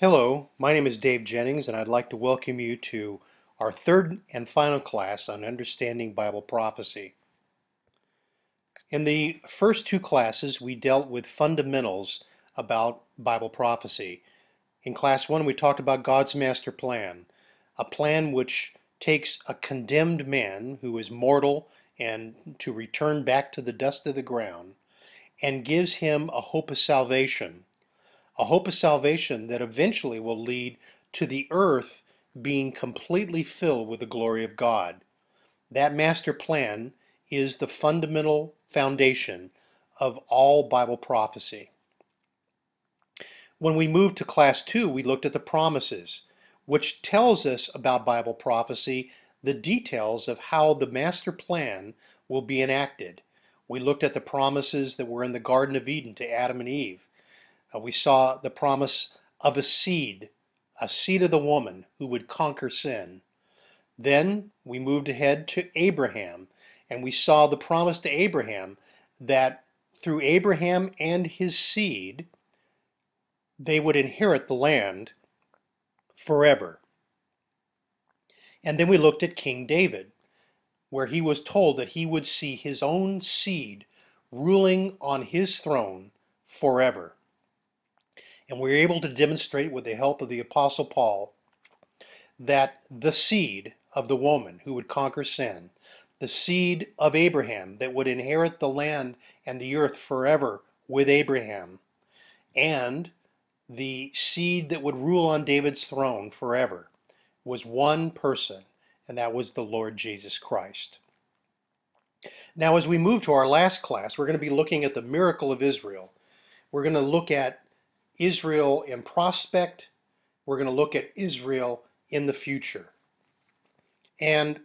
Hello, my name is Dave Jennings, and I'd like to welcome you to our third and final class on understanding Bible prophecy. In the first two classes, we dealt with fundamentals about Bible prophecy. In class one, we talked about God's master plan, a plan which takes a condemned man who is mortal and to return back to the dust of the ground and gives him a hope of salvation a hope of salvation that eventually will lead to the earth being completely filled with the glory of God. That master plan is the fundamental foundation of all Bible prophecy. When we moved to class two, we looked at the promises, which tells us about Bible prophecy, the details of how the master plan will be enacted. We looked at the promises that were in the Garden of Eden to Adam and Eve. Uh, we saw the promise of a seed, a seed of the woman who would conquer sin. Then we moved ahead to Abraham, and we saw the promise to Abraham that through Abraham and his seed, they would inherit the land forever. And then we looked at King David, where he was told that he would see his own seed ruling on his throne forever. And we are able to demonstrate with the help of the Apostle Paul that the seed of the woman who would conquer sin, the seed of Abraham that would inherit the land and the earth forever with Abraham, and the seed that would rule on David's throne forever was one person, and that was the Lord Jesus Christ. Now, as we move to our last class, we're going to be looking at the miracle of Israel. We're going to look at Israel in prospect. We're going to look at Israel in the future. And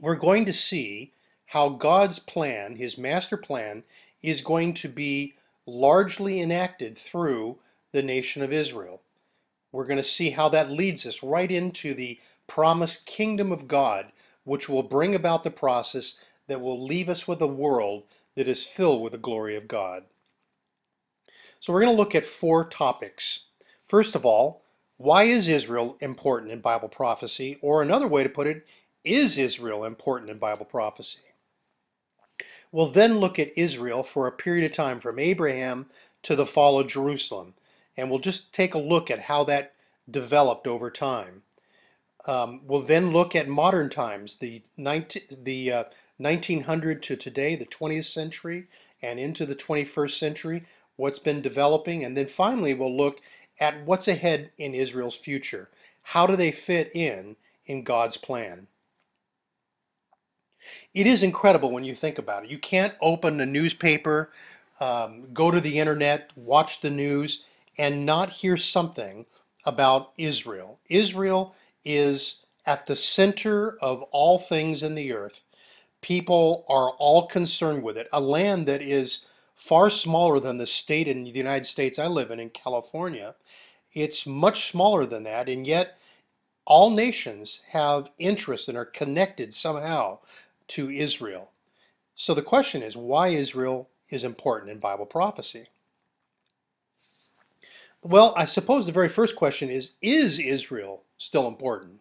we're going to see how God's plan, his master plan, is going to be largely enacted through the nation of Israel. We're going to see how that leads us right into the promised kingdom of God, which will bring about the process that will leave us with a world that is filled with the glory of God. So we're going to look at four topics. First of all, why is Israel important in Bible prophecy? Or another way to put it, is Israel important in Bible prophecy? We'll then look at Israel for a period of time from Abraham to the fall of Jerusalem. And we'll just take a look at how that developed over time. Um, we'll then look at modern times, the, 19, the uh, 1900 to today, the 20th century, and into the 21st century what's been developing, and then finally we'll look at what's ahead in Israel's future. How do they fit in in God's plan? It is incredible when you think about it. You can't open a newspaper, um, go to the internet, watch the news, and not hear something about Israel. Israel is at the center of all things in the earth. People are all concerned with it. A land that is far smaller than the state in the United States I live in, in California. It's much smaller than that, and yet all nations have interest and are connected somehow to Israel. So the question is why Israel is important in Bible prophecy? Well, I suppose the very first question is Is Israel still important?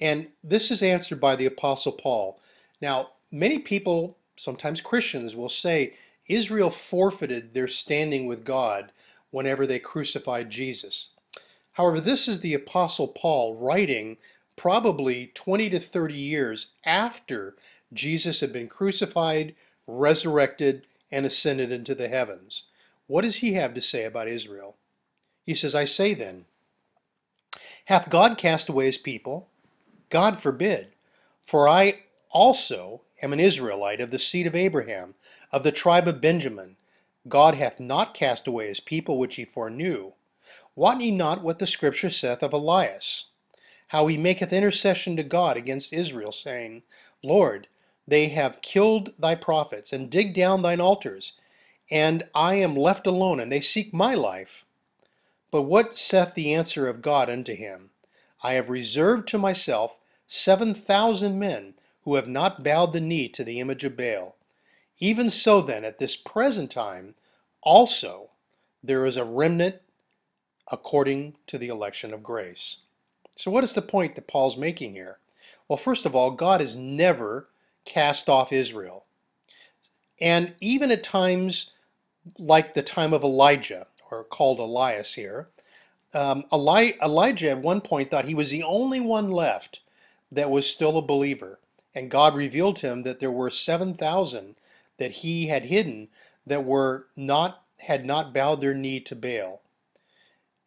And this is answered by the Apostle Paul. Now, many people, sometimes Christians, will say Israel forfeited their standing with God whenever they crucified Jesus. However, this is the Apostle Paul writing probably 20 to 30 years after Jesus had been crucified, resurrected, and ascended into the heavens. What does he have to say about Israel? He says, I say then, hath God cast away his people? God forbid. For I also am an Israelite of the seed of Abraham, of the tribe of Benjamin. God hath not cast away his people which he foreknew. Wot ye not what the scripture saith of Elias? How he maketh intercession to God against Israel, saying, Lord, they have killed thy prophets, and dig down thine altars, and I am left alone, and they seek my life. But what saith the answer of God unto him? I have reserved to myself seven thousand men, who have not bowed the knee to the image of Baal. Even so then, at this present time, also there is a remnant according to the election of grace. So, what is the point that Paul's making here? Well, first of all, God has never cast off Israel. And even at times like the time of Elijah, or called Elias here, um, Eli- Elijah at one point thought he was the only one left that was still a believer. And God revealed to him that there were 7,000 that he had hidden that were not had not bowed their knee to Baal.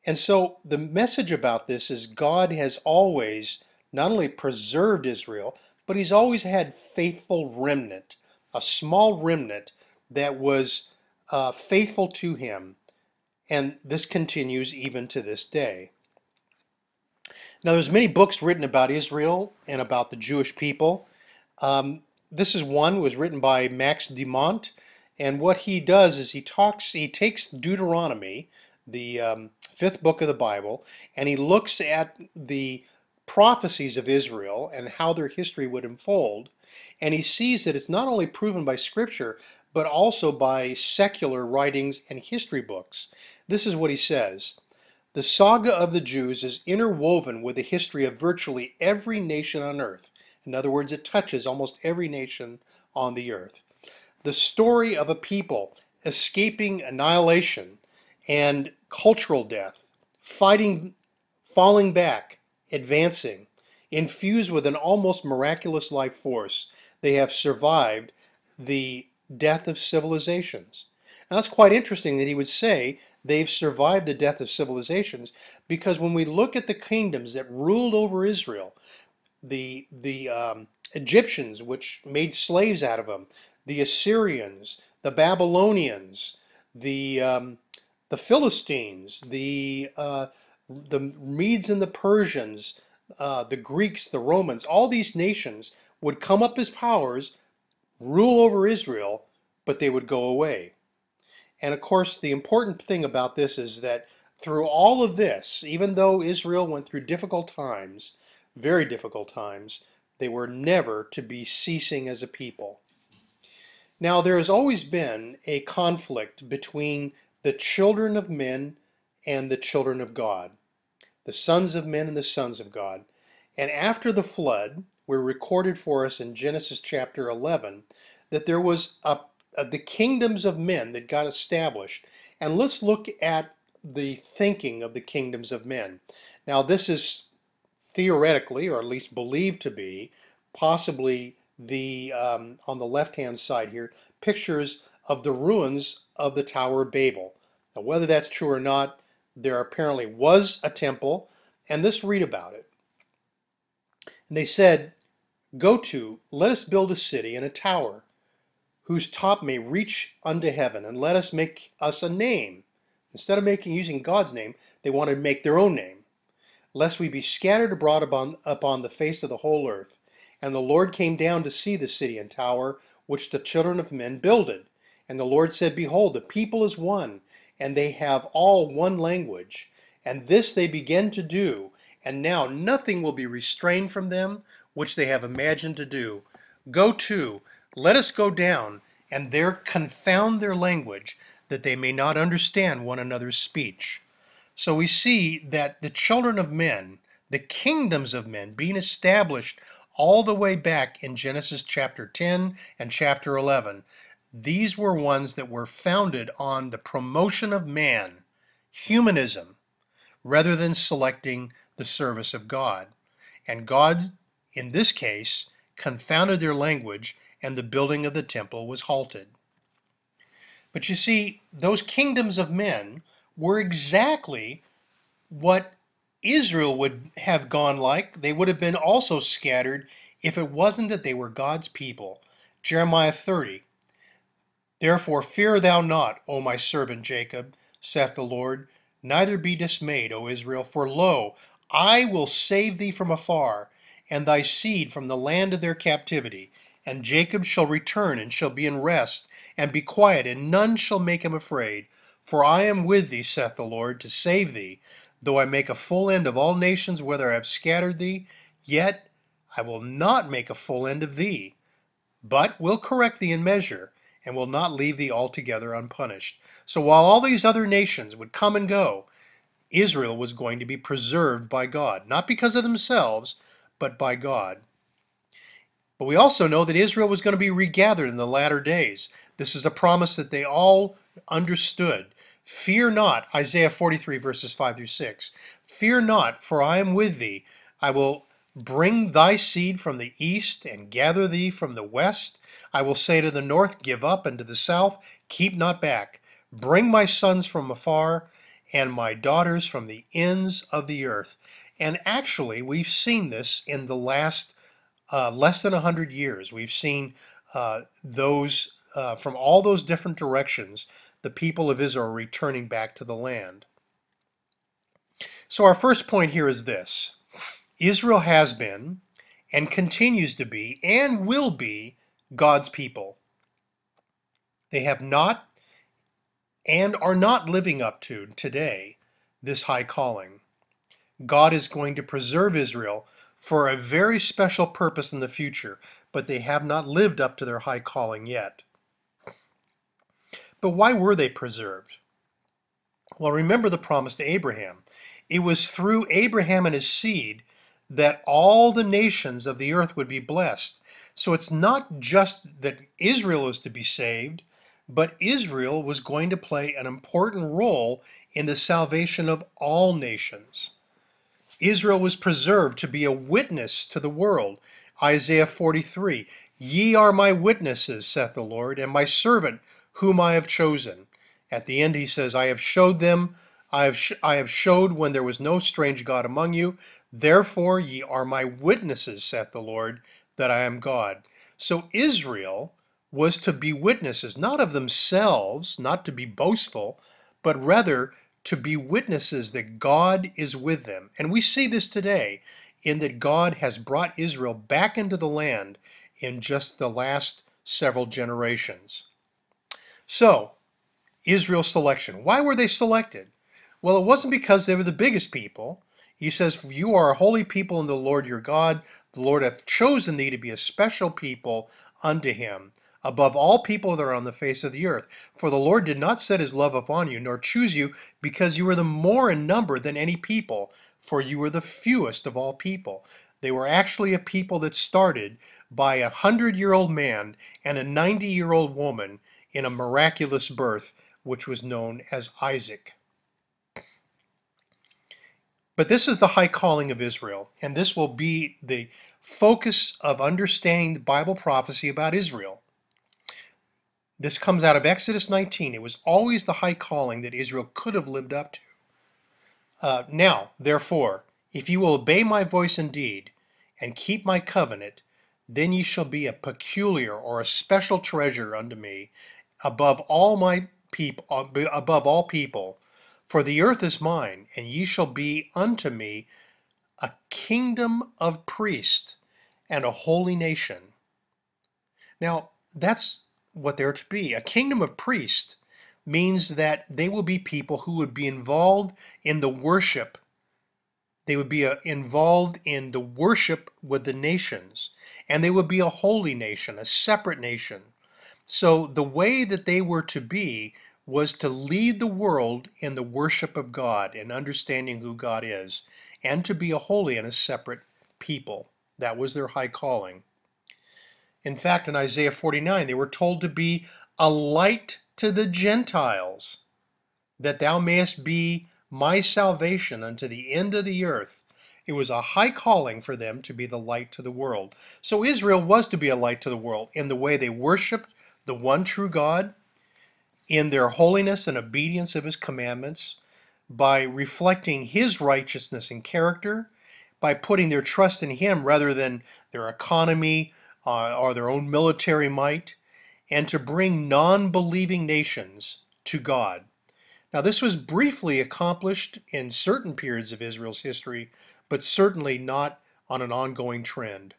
And so the message about this is God has always not only preserved Israel, but he's always had faithful remnant, a small remnant that was uh, faithful to him. And this continues even to this day. Now, there's many books written about Israel and about the Jewish people. Um, this is one was written by Max Dimont, and what he does is he talks, he takes Deuteronomy, the um, fifth book of the Bible, and he looks at the prophecies of Israel and how their history would unfold, and he sees that it's not only proven by Scripture, but also by secular writings and history books. This is what he says. The saga of the Jews is interwoven with the history of virtually every nation on earth. In other words, it touches almost every nation on the earth. The story of a people escaping annihilation and cultural death, fighting, falling back, advancing, infused with an almost miraculous life force, they have survived the death of civilizations. Now, that's quite interesting that he would say they've survived the death of civilizations because when we look at the kingdoms that ruled over Israel, the, the um, Egyptians, which made slaves out of them, the Assyrians, the Babylonians, the, um, the Philistines, the, uh, the Medes and the Persians, uh, the Greeks, the Romans, all these nations would come up as powers rule over Israel, but they would go away. And of course, the important thing about this is that through all of this, even though Israel went through difficult times, very difficult times, they were never to be ceasing as a people. Now, there has always been a conflict between the children of men and the children of God, the sons of men and the sons of God. And after the flood, we're recorded for us in Genesis chapter 11 that there was a, a, the kingdoms of men that got established. And let's look at the thinking of the kingdoms of men. Now, this is theoretically, or at least believed to be, possibly the um, on the left-hand side here, pictures of the ruins of the Tower of Babel. Now, whether that's true or not, there apparently was a temple, and let's read about it. And they said, Go to, let us build a city and a tower, whose top may reach unto heaven, and let us make us a name. Instead of making using God's name, they wanted to make their own name, lest we be scattered abroad upon, upon the face of the whole earth. And the Lord came down to see the city and tower which the children of men builded. And the Lord said, Behold, the people is one, and they have all one language. And this they begin to do, and now nothing will be restrained from them which they have imagined to do. Go to, let us go down, and there confound their language, that they may not understand one another's speech. So we see that the children of men, the kingdoms of men, being established all the way back in Genesis chapter 10 and chapter 11, these were ones that were founded on the promotion of man, humanism, rather than selecting the service of God. And God, in this case, confounded their language, and the building of the temple was halted. But you see, those kingdoms of men were exactly what Israel would have gone like. They would have been also scattered if it wasn't that they were God's people. Jeremiah 30. Therefore fear thou not, O my servant Jacob, saith the Lord, neither be dismayed, O Israel, for lo, I will save thee from afar, and thy seed from the land of their captivity. And Jacob shall return, and shall be in rest, and be quiet, and none shall make him afraid. For I am with thee, saith the Lord, to save thee. Though I make a full end of all nations, whither I have scattered thee, yet I will not make a full end of thee, but will correct thee in measure, and will not leave thee altogether unpunished. So while all these other nations would come and go, Israel was going to be preserved by God, not because of themselves, but by God. But we also know that Israel was going to be regathered in the latter days. This is a promise that they all understood. Fear not, Isaiah 43, verses 5 through 6. Fear not, for I am with thee. I will bring thy seed from the east and gather thee from the west. I will say to the north, Give up, and to the south, Keep not back. Bring my sons from afar and my daughters from the ends of the earth. And actually, we've seen this in the last uh, less than 100 years. We've seen uh, those uh, from all those different directions, the people of Israel returning back to the land. So, our first point here is this Israel has been and continues to be and will be God's people. They have not and are not living up to today this high calling. God is going to preserve Israel for a very special purpose in the future, but they have not lived up to their high calling yet. But why were they preserved? Well, remember the promise to Abraham. It was through Abraham and his seed that all the nations of the earth would be blessed. So it's not just that Israel is to be saved, but Israel was going to play an important role in the salvation of all nations. Israel was preserved to be a witness to the world. Isaiah 43 Ye are my witnesses, saith the Lord, and my servant whom I have chosen. At the end he says, I have showed them, I have, sh- I have showed when there was no strange God among you. Therefore ye are my witnesses, saith the Lord, that I am God. So Israel was to be witnesses, not of themselves, not to be boastful, but rather to be witnesses that God is with them. And we see this today in that God has brought Israel back into the land in just the last several generations. So, Israel's selection. Why were they selected? Well, it wasn't because they were the biggest people. He says, You are a holy people in the Lord your God. The Lord hath chosen thee to be a special people unto him above all people that are on the face of the earth. For the Lord did not set his love upon you, nor choose you, because you were the more in number than any people, for you were the fewest of all people. They were actually a people that started by a hundred year old man and a 90 year old woman in a miraculous birth, which was known as Isaac. But this is the high calling of Israel, and this will be the focus of understanding the Bible prophecy about Israel. This comes out of Exodus 19. It was always the high calling that Israel could have lived up to. Uh, now, therefore, if you will obey my voice indeed, and keep my covenant, then ye shall be a peculiar or a special treasure unto me above all my people above all people for the earth is mine and ye shall be unto me a kingdom of priests and a holy nation now that's what they're to be. A kingdom of priests means that they will be people who would be involved in the worship. They would be uh, involved in the worship with the nations, and they would be a holy nation, a separate nation. So the way that they were to be was to lead the world in the worship of God and understanding who God is, and to be a holy and a separate people. That was their high calling. In fact, in Isaiah 49, they were told to be a light to the Gentiles, that thou mayest be my salvation unto the end of the earth. It was a high calling for them to be the light to the world. So Israel was to be a light to the world in the way they worshiped the one true God, in their holiness and obedience of his commandments, by reflecting his righteousness and character, by putting their trust in him rather than their economy uh, or their own military might, and to bring non believing nations to God. Now, this was briefly accomplished in certain periods of Israel's history, but certainly not on an ongoing trend.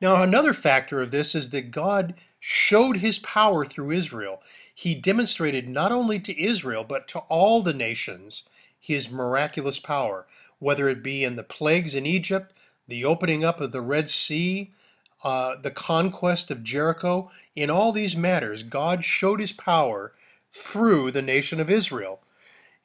Now, another factor of this is that God showed his power through Israel. He demonstrated not only to Israel, but to all the nations his miraculous power, whether it be in the plagues in Egypt the opening up of the Red Sea, uh, the conquest of Jericho, in all these matters, God showed his power through the nation of Israel.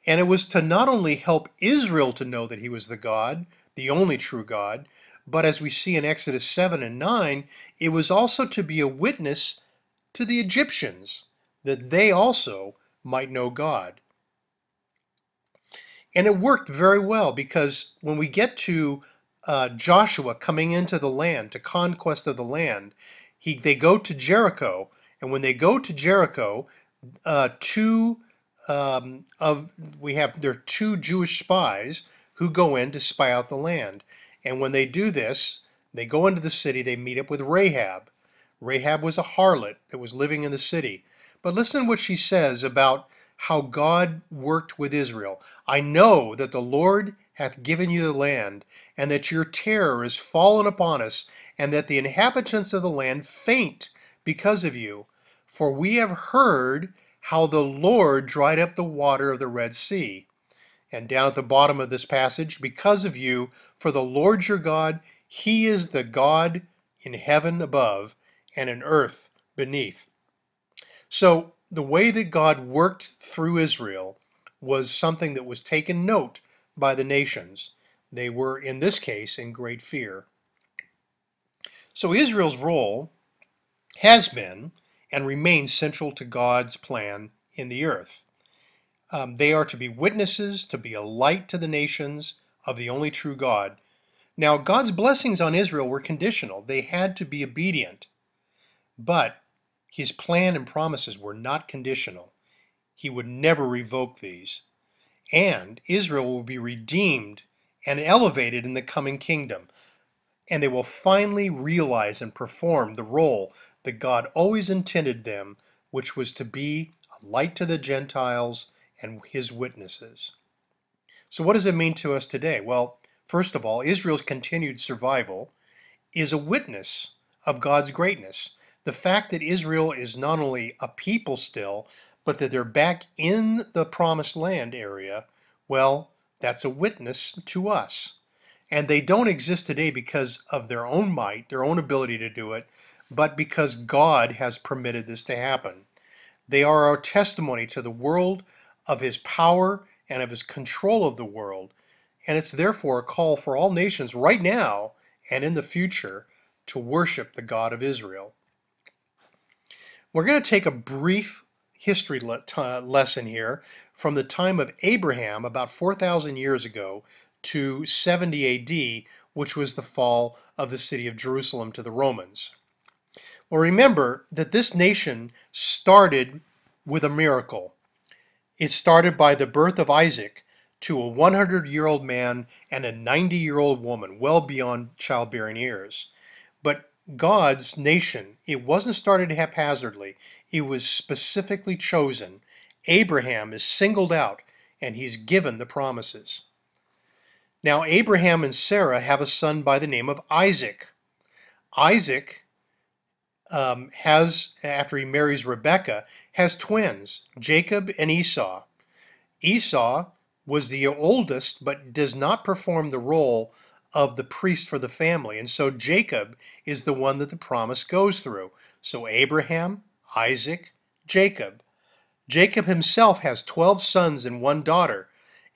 And it was to not only help Israel to know that he was the God, the only true God, but as we see in Exodus 7 and 9, it was also to be a witness to the Egyptians that they also might know God. And it worked very well because when we get to uh, Joshua coming into the land, to conquest of the land, he, they go to Jericho. And when they go to Jericho, uh, two um, of we have there are two Jewish spies who go in to spy out the land. And when they do this, they go into the city, they meet up with Rahab. Rahab was a harlot that was living in the city. But listen to what she says about how God worked with Israel. I know that the Lord hath given you the land, and that your terror is fallen upon us, and that the inhabitants of the land faint because of you. For we have heard how the Lord dried up the water of the Red Sea. And down at the bottom of this passage, because of you, for the Lord your God, he is the God in heaven above and in earth beneath. So the way that God worked through Israel was something that was taken note by the nations. They were, in this case, in great fear. So Israel's role has been and remains central to God's plan in the earth. Um, they are to be witnesses, to be a light to the nations of the only true God. Now, God's blessings on Israel were conditional. They had to be obedient. But his plan and promises were not conditional. He would never revoke these. And Israel will be redeemed and elevated in the coming kingdom. And they will finally realize and perform the role that God always intended them, which was to be a light to the Gentiles and his witnesses. So, what does it mean to us today? Well, first of all, Israel's continued survival is a witness of God's greatness the fact that Israel is not only a people still, but that they're back in the promised land area, well, that's a witness to us. And they don't exist today because of their own might, their own ability to do it, but because God has permitted this to happen. They are our testimony to the world of his power and of his control of the world. And it's therefore a call for all nations right now and in the future to worship the God of Israel. We're going to take a brief history le lesson here from the time of Abraham, about 4,000 years ago, to 70 AD, which was the fall of the city of Jerusalem to the Romans. Well, remember that this nation started with a miracle. It started by the birth of Isaac to a 100 year old man and a 90 year old woman, well beyond childbearing years. But God's nation, it wasn't started haphazardly. It was specifically chosen. Abraham is singled out and he's given the promises. Now, Abraham and Sarah have a son by the name of Isaac. Isaac um, has, after he marries Rebekah, has twins, Jacob and Esau. Esau was the oldest, but does not perform the role of the priest for the family. And so Jacob is the one that the promise goes through. So Abraham, Isaac, Jacob. Jacob himself has 12 sons and one daughter.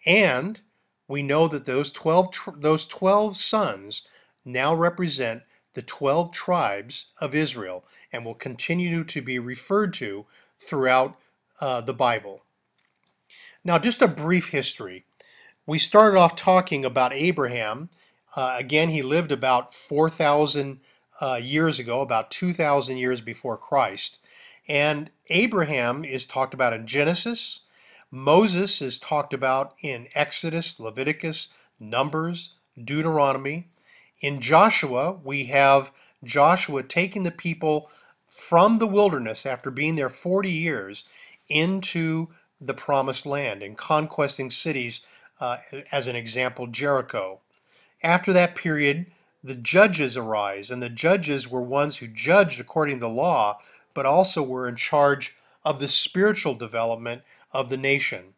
And we know that those 12, those 12 sons now represent the 12 tribes of Israel and will continue to be referred to throughout uh, the Bible. Now, just a brief history. We started off talking about Abraham uh, again, he lived about 4,000 uh, years ago, about 2,000 years before Christ. And Abraham is talked about in Genesis. Moses is talked about in Exodus, Leviticus, Numbers, Deuteronomy. In Joshua, we have Joshua taking the people from the wilderness after being there 40 years into the promised land and conquesting cities, uh, as an example, Jericho. After that period, the judges arise, and the judges were ones who judged according to the law, but also were in charge of the spiritual development of the nation.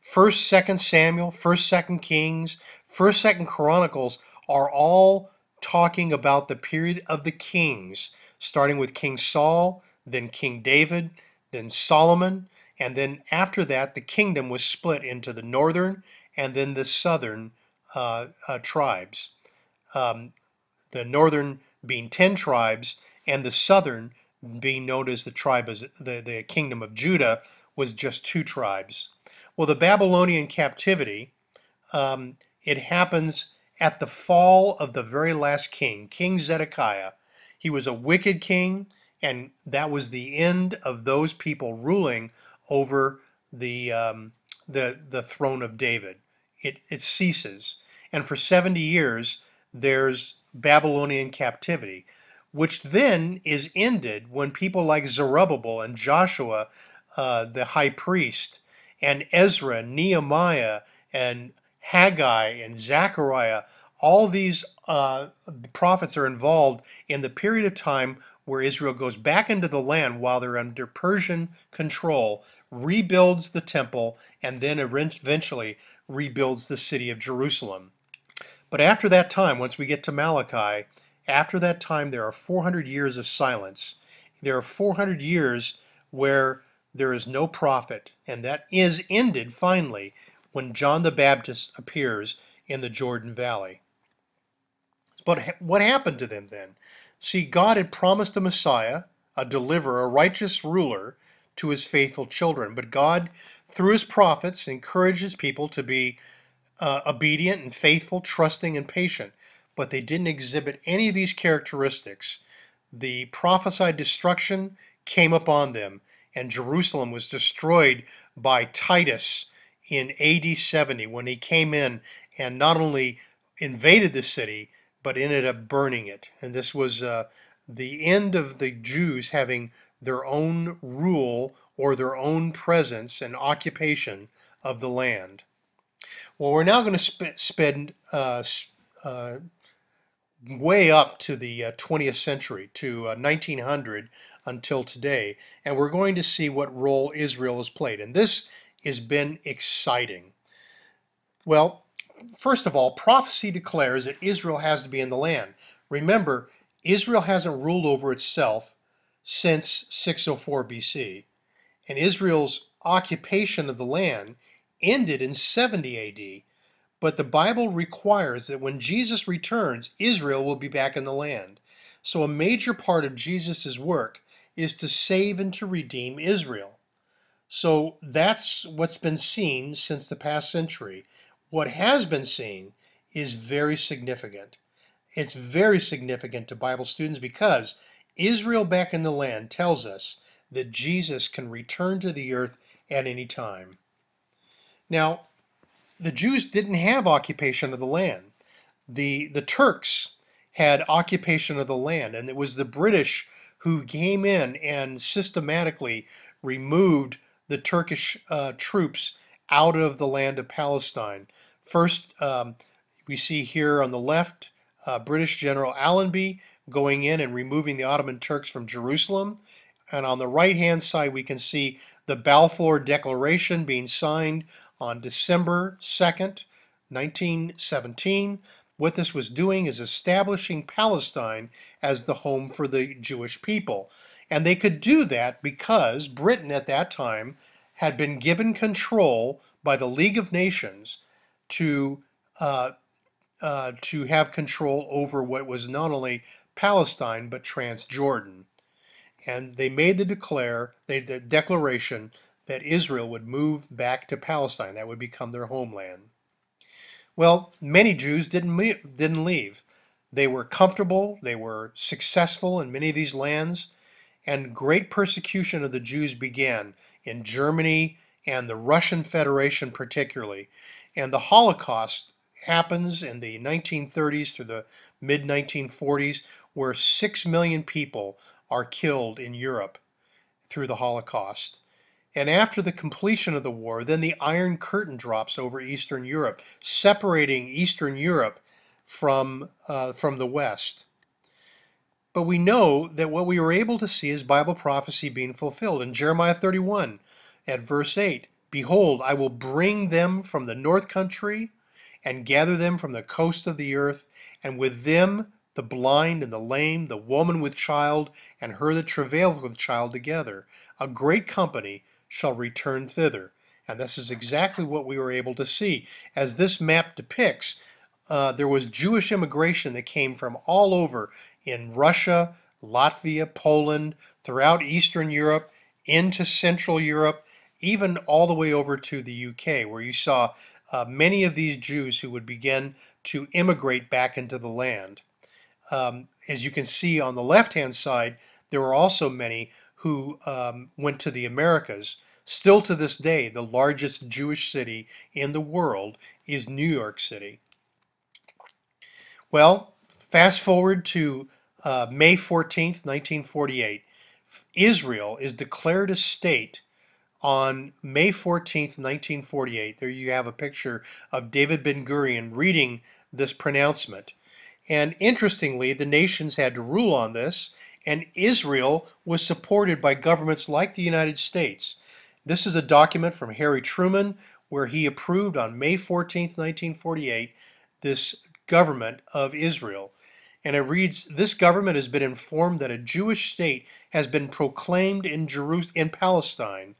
First, Second Samuel, First, Second Kings, First, Second Chronicles are all talking about the period of the kings, starting with King Saul, then King David, then Solomon, And then after that, the kingdom was split into the northern and then the southern uh, uh, tribes. Um, the northern being 10 tribes, and the southern being known as the tribe as the, the kingdom of Judah was just two tribes. Well, the Babylonian captivity, um, it happens at the fall of the very last king, King Zedekiah. He was a wicked king, and that was the end of those people ruling over the um, the the throne of David. It it ceases, and for seventy years there's Babylonian captivity, which then is ended when people like Zerubbabel and Joshua, uh, the high priest, and Ezra, Nehemiah, and Haggai and Zechariah, all these uh, prophets are involved in the period of time where Israel goes back into the land while they're under Persian control, rebuilds the temple, and then eventually rebuilds the city of Jerusalem. But after that time, once we get to Malachi, after that time, there are 400 years of silence. There are 400 years where there is no prophet, and that is ended finally when John the Baptist appears in the Jordan Valley. But what happened to them then? See, God had promised a Messiah, a deliverer, a righteous ruler to his faithful children. But God, through his prophets, encourages people to be uh, obedient and faithful, trusting and patient. But they didn't exhibit any of these characteristics. The prophesied destruction came upon them, and Jerusalem was destroyed by Titus in AD 70 when he came in and not only invaded the city, but ended up burning it. And this was uh, the end of the Jews having their own rule or their own presence and occupation of the land. Well, we're now going to sp spend uh, uh, way up to the 20th uh, century, to 1900 uh, until today, and we're going to see what role Israel has played. And this has been exciting. Well, first of all, prophecy declares that Israel has to be in the land. Remember, Israel hasn't ruled over itself since 604 BC, and Israel's occupation of the land ended in 70 AD. But the Bible requires that when Jesus returns, Israel will be back in the land. So a major part of Jesus' work is to save and to redeem Israel. So that's what's been seen since the past century. What has been seen is very significant. It's very significant to Bible students because Israel back in the land tells us that Jesus can return to the earth at any time. Now, the Jews didn't have occupation of the land. The, the Turks had occupation of the land, and it was the British who came in and systematically removed the Turkish uh, troops out of the land of Palestine. First, um, we see here on the left uh, British General Allenby going in and removing the Ottoman Turks from Jerusalem. And on the right hand side, we can see the Balfour Declaration being signed on December 2nd, 1917. What this was doing is establishing Palestine as the home for the Jewish people. And they could do that because Britain at that time had been given control by the League of Nations to uh, uh, to have control over what was not only Palestine but Transjordan. And they made the declare they, the declaration that Israel would move back to Palestine. That would become their homeland. Well, many Jews didn't didn't leave. They were comfortable. They were successful in many of these lands, and great persecution of the Jews began in Germany and the Russian Federation particularly. And the Holocaust happens in the 1930s through the mid 1940s, where six million people are killed in Europe through the Holocaust. And after the completion of the war, then the Iron Curtain drops over Eastern Europe, separating Eastern Europe from, uh, from the West. But we know that what we were able to see is Bible prophecy being fulfilled. In Jeremiah 31, at verse 8, Behold, I will bring them from the north country and gather them from the coast of the earth, and with them the blind and the lame, the woman with child, and her that travaileth with child together. A great company shall return thither. And this is exactly what we were able to see. As this map depicts, uh, there was Jewish immigration that came from all over in Russia, Latvia, Poland, throughout Eastern Europe, into Central Europe, even all the way over to the UK, where you saw uh, many of these Jews who would begin to immigrate back into the land. Um, as you can see on the left-hand side, there were also many who um, went to the Americas. Still to this day, the largest Jewish city in the world is New York City. Well, fast forward to uh, May 14th, 1948. Israel is declared a state on May 14th, 1948. There you have a picture of David Ben Gurion reading this pronouncement. And interestingly, the nations had to rule on this, and Israel was supported by governments like the United States. This is a document from Harry Truman where he approved on May 14, 1948, this government of Israel. And it reads, this government has been informed that a Jewish state has been proclaimed in, Jerus- in Palestine,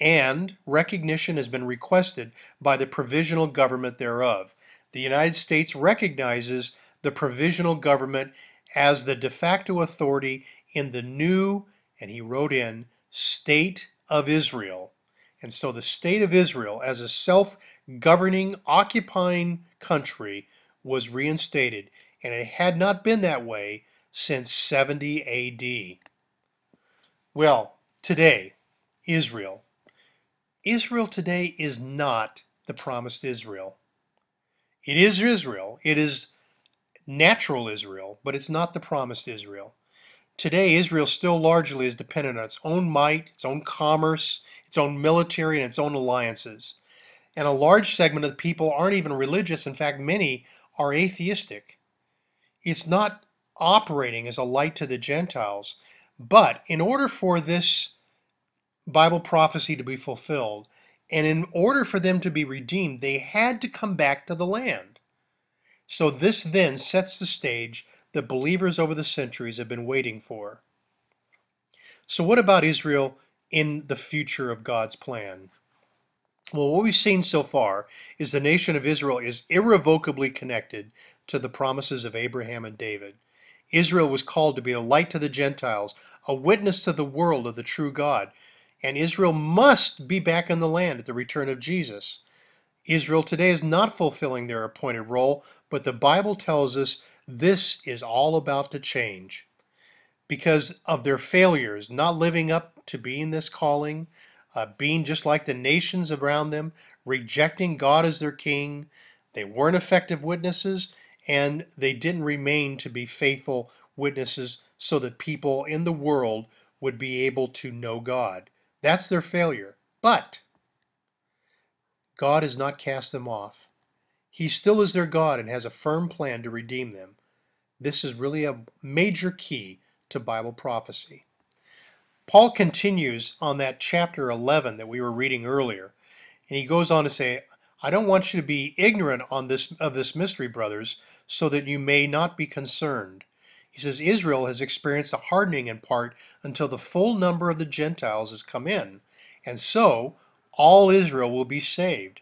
and recognition has been requested by the provisional government thereof. The United States recognizes the provisional government as the de facto authority in the new, and he wrote in, state of Israel. And so the state of Israel, as a self governing, occupying country, was reinstated. And it had not been that way since 70 AD. Well, today, Israel. Israel today is not the promised Israel. It is Israel. It is natural Israel, but it's not the promised Israel. Today, Israel still largely is dependent on its own might, its own commerce, its own military, and its own alliances. And a large segment of the people aren't even religious. In fact, many are atheistic. It's not operating as a light to the Gentiles. But in order for this Bible prophecy to be fulfilled, and in order for them to be redeemed, they had to come back to the land. So this then sets the stage that believers over the centuries have been waiting for. So what about Israel in the future of God's plan? Well, what we've seen so far is the nation of Israel is irrevocably connected to the promises of Abraham and David. Israel was called to be a light to the Gentiles, a witness to the world of the true God, and Israel must be back in the land at the return of Jesus. Israel today is not fulfilling their appointed role, but the Bible tells us this is all about to change. Because of their failures, not living up to being this calling, uh, being just like the nations around them, rejecting God as their king, they weren't effective witnesses, and they didn't remain to be faithful witnesses so that people in the world would be able to know God. That's their failure. But God has not cast them off. He still is their God and has a firm plan to redeem them. This is really a major key to Bible prophecy. Paul continues on that chapter 11 that we were reading earlier, and he goes on to say, I don't want you to be ignorant on this of this mystery, brothers, so that you may not be concerned. He says Israel has experienced a hardening in part until the full number of the Gentiles has come in, and so all Israel will be saved.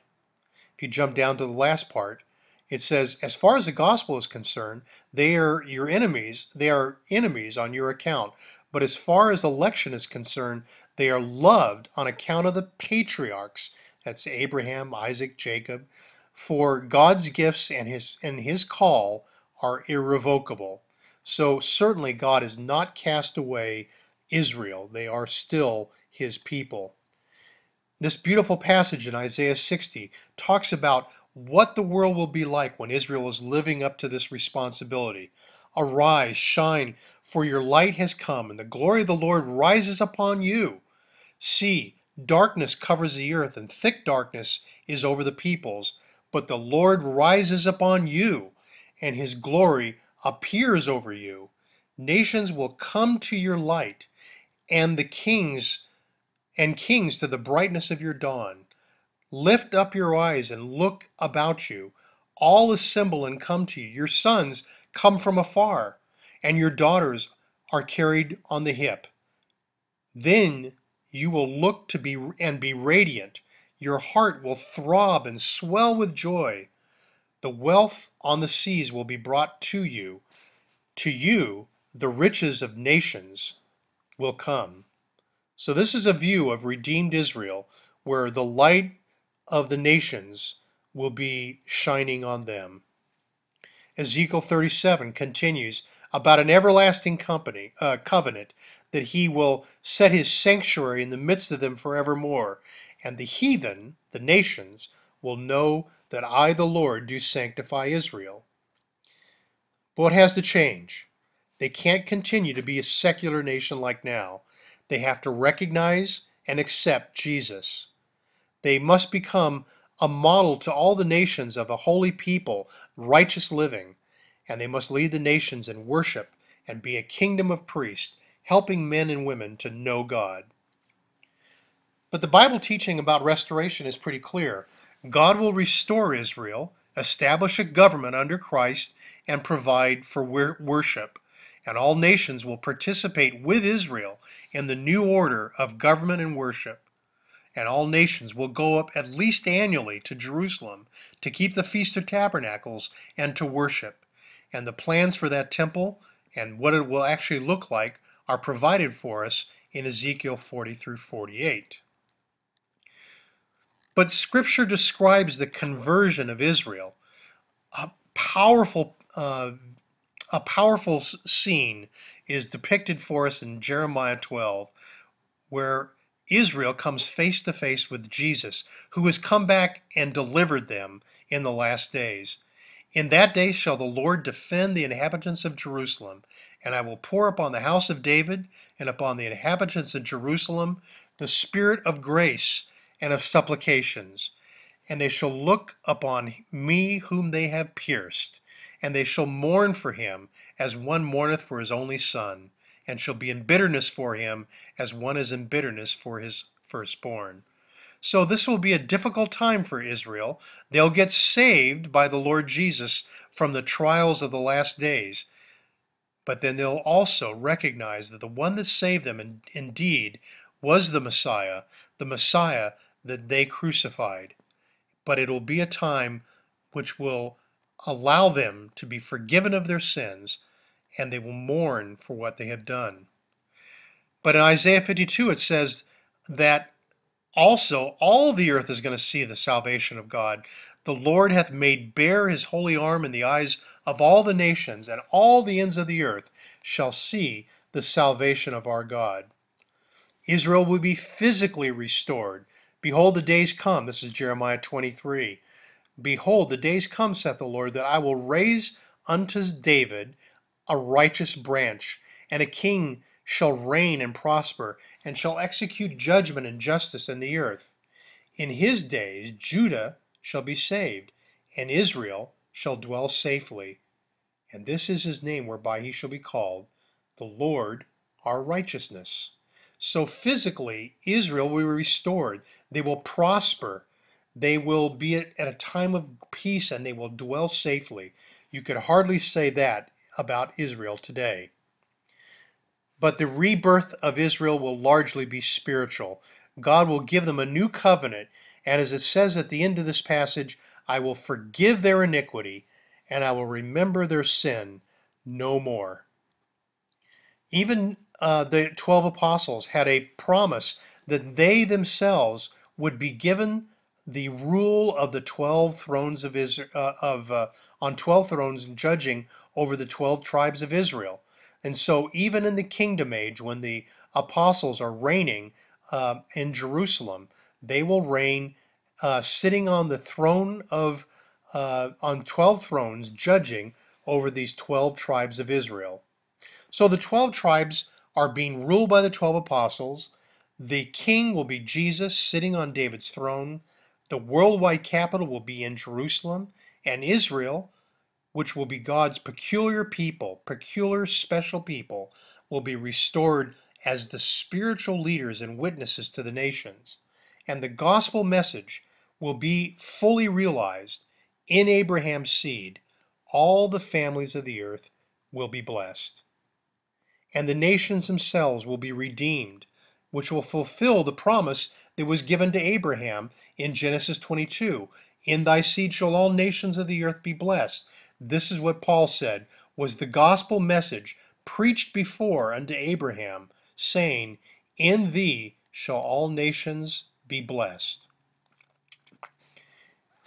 If you jump down to the last part, it says, as far as the gospel is concerned, they are your enemies. They are enemies on your account. But as far as election is concerned, they are loved on account of the patriarchs. That's Abraham, Isaac, Jacob. For God's gifts and his and his call are irrevocable. So certainly God has not cast away Israel. They are still his people. This beautiful passage in Isaiah 60 talks about what the world will be like when Israel is living up to this responsibility. Arise, shine, for your light has come, and the glory of the Lord rises upon you. See, darkness covers the earth, and thick darkness is over the peoples. But the Lord rises upon you, and his glory appears over you. Nations will come to your light, and the kings and kings to the brightness of your dawn. Lift up your eyes and look about you. All assemble and come to you. Your sons come from afar, and your daughters are carried on the hip. Then you will look to be and be radiant. Your heart will throb and swell with joy. The wealth on the seas will be brought to you. To you, the riches of nations will come. So, this is a view of redeemed Israel where the light of the nations will be shining on them. Ezekiel 37 continues about an everlasting company, uh, covenant that he will set his sanctuary in the midst of them forevermore. And the heathen, the nations, will know that I, the Lord, do sanctify Israel. But what has to change? They can't continue to be a secular nation like now. They have to recognize and accept Jesus. They must become a model to all the nations of a holy people, righteous living, and they must lead the nations in worship and be a kingdom of priests, helping men and women to know God. But the Bible teaching about restoration is pretty clear. God will restore Israel, establish a government under Christ, and provide for worship. And all nations will participate with Israel in the new order of government and worship. And all nations will go up at least annually to Jerusalem to keep the Feast of Tabernacles and to worship. And the plans for that temple and what it will actually look like are provided for us in Ezekiel 40 through 48. But Scripture describes the conversion of Israel, a powerful, uh, a powerful scene is depicted for us in Jeremiah 12, where Israel comes face to face with Jesus, who has come back and delivered them in the last days. In that day shall the Lord defend the inhabitants of Jerusalem, and I will pour upon the house of David and upon the inhabitants of Jerusalem the spirit of grace and of supplications. And they shall look upon me whom they have pierced, and they shall mourn for him as one mourneth for his only son, and shall be in bitterness for him as one is in bitterness for his firstborn. So this will be a difficult time for Israel. They'll get saved by the Lord Jesus from the trials of the last days. But then they'll also recognize that the one that saved them in, indeed was the Messiah, the Messiah that they crucified. But it will be a time which will allow them to be forgiven of their sins, and they will mourn for what they have done. But in Isaiah 52, it says that also all the earth is going to see the salvation of God. The Lord hath made bare his holy arm in the eyes of all the nations, and all the ends of the earth shall see the salvation of our God. Israel will be physically restored. Behold, the days come. This is Jeremiah 23. Behold, the days come, saith the Lord, that I will raise unto David a righteous branch, and a king shall reign and prosper, and shall execute judgment and justice in the earth. In his days Judah shall be saved, and Israel shall dwell safely. And this is his name whereby he shall be called, the Lord our righteousness. So physically, Israel will be restored. They will prosper. They will be at a time of peace and they will dwell safely. You could hardly say that about Israel today. But the rebirth of Israel will largely be spiritual. God will give them a new covenant and as it says at the end of this passage, I will forgive their iniquity and I will remember their sin no more. Even uh, the 12 apostles had a promise that they themselves would be given the rule of the 12 thrones of Israel, uh, of, uh, on 12 thrones and judging over the 12 tribes of Israel. And so, even in the kingdom age, when the apostles are reigning uh, in Jerusalem, they will reign uh, sitting on the throne of, uh, on 12 thrones, judging over these 12 tribes of Israel. So the 12 tribes are being ruled by the 12 apostles. The king will be Jesus sitting on David's throne. The worldwide capital will be in Jerusalem. And Israel, which will be God's peculiar people, peculiar special people, will be restored as the spiritual leaders and witnesses to the nations and the gospel message will be fully realized in Abraham's seed, all the families of the earth will be blessed. And the nations themselves will be redeemed. which will fulfill the promise that was given to Abraham in Genesis 22. In thy seed shall all nations of the earth be blessed. This is what Paul said was the gospel message preached before unto Abraham, saying, In thee shall all nations be blessed.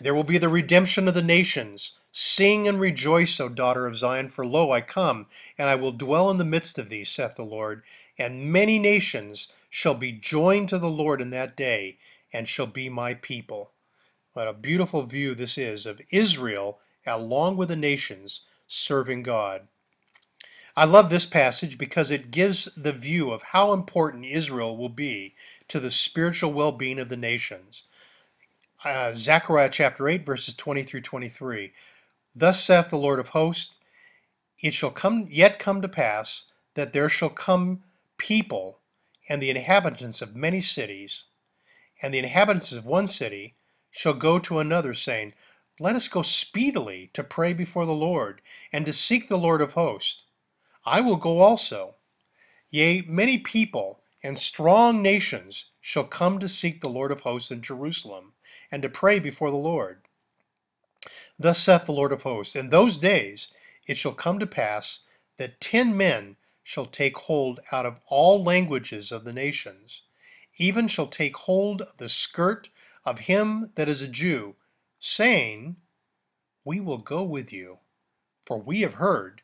There will be the redemption of the nations. Sing and rejoice, O daughter of Zion, for lo, I come, and I will dwell in the midst of thee, saith the Lord. And many nations shall be joined to the Lord in that day, and shall be my people. What a beautiful view this is of Israel along with the nations serving God. I love this passage because it gives the view of how important Israel will be to the spiritual well being of the nations. Uh, Zechariah chapter 8, verses 20 through 23. Thus saith the Lord of hosts, It shall come yet come to pass that there shall come people and the inhabitants of many cities, and the inhabitants of one city shall go to another, saying, Let us go speedily to pray before the Lord, and to seek the Lord of hosts. I will go also. Yea, many people and strong nations shall come to seek the Lord of hosts in Jerusalem, and to pray before the Lord. Thus saith the Lord of hosts, In those days it shall come to pass that ten men shall take hold out of all languages of the nations, even shall take hold of the skirt of him that is a Jew, saying, We will go with you, for we have heard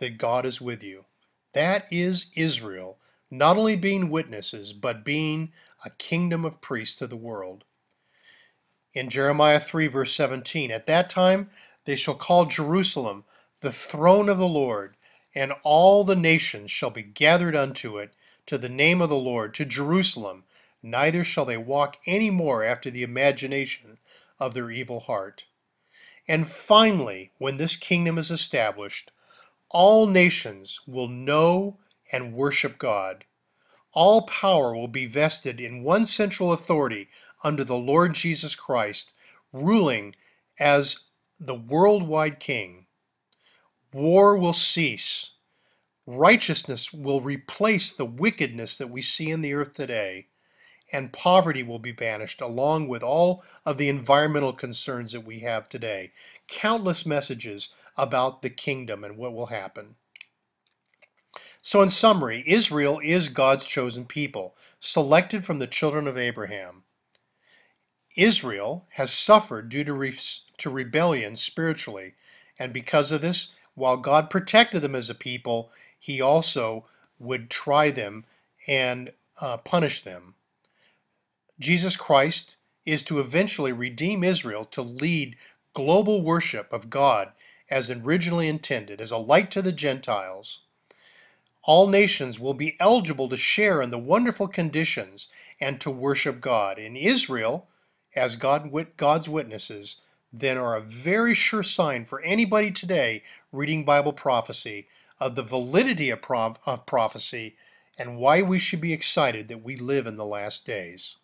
that God is with you. That is Israel, not only being witnesses, but being a kingdom of priests to the world in Jeremiah 3, verse 17. At that time they shall call Jerusalem the throne of the Lord, and all the nations shall be gathered unto it, to the name of the Lord, to Jerusalem. Neither shall they walk any more after the imagination of their evil heart. And finally, when this kingdom is established, all nations will know and worship God. All power will be vested in one central authority under the Lord Jesus Christ, ruling as the worldwide king. War will cease. Righteousness will replace the wickedness that we see in the earth today, and poverty will be banished along with all of the environmental concerns that we have today. Countless messages about the kingdom and what will happen. So, in summary, Israel is God's chosen people, selected from the children of Abraham. Israel has suffered due to, re- to rebellion spiritually, and because of this, while God protected them as a people, he also would try them and uh, punish them. Jesus Christ is to eventually redeem Israel to lead global worship of God as originally intended, as a light to the Gentiles. All nations will be eligible to share in the wonderful conditions and to worship God. In Israel, as God, God's witnesses, then are a very sure sign for anybody today reading Bible prophecy of the validity of, of prophecy and why we should be excited that we live in the last days.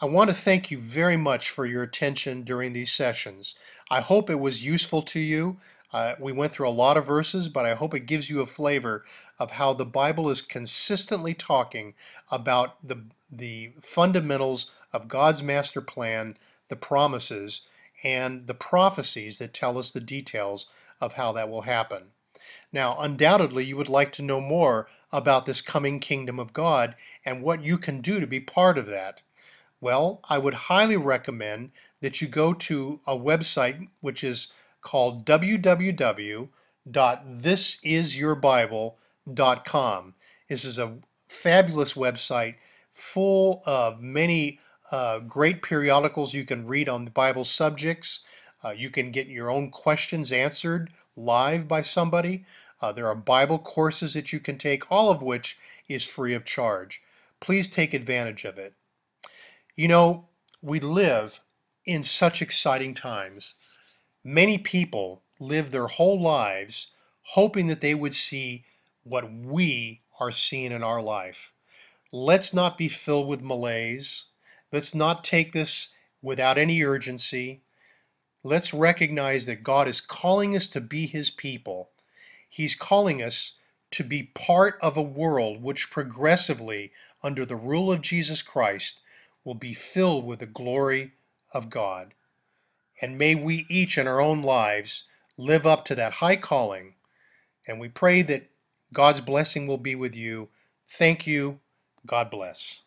I want to thank you very much for your attention during these sessions. I hope it was useful to you. Uh, we went through a lot of verses, but I hope it gives you a flavor of how the Bible is consistently talking about the, the fundamentals of God's master plan, the promises, and the prophecies that tell us the details of how that will happen. Now, undoubtedly, you would like to know more about this coming kingdom of God and what you can do to be part of that. Well, I would highly recommend that you go to a website which is called www.thisisyourbible.com. This is a fabulous website full of many uh, great periodicals you can read on the Bible subjects. Uh, you can get your own questions answered live by somebody. Uh, there are Bible courses that you can take, all of which is free of charge. Please take advantage of it. You know, we live in such exciting times. Many people live their whole lives hoping that they would see what we are seeing in our life. Let's not be filled with malaise. Let's not take this without any urgency. Let's recognize that God is calling us to be His people. He's calling us to be part of a world which progressively, under the rule of Jesus Christ will be filled with the glory of God. And may we each in our own lives live up to that high calling. And we pray that God's blessing will be with you. Thank you. God bless.